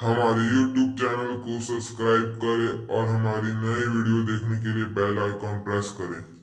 हमारे YouTube channel को subscribe करें और हमारी नई वीडियो देखने के लिए बेल आइकॉन प्रेस करें।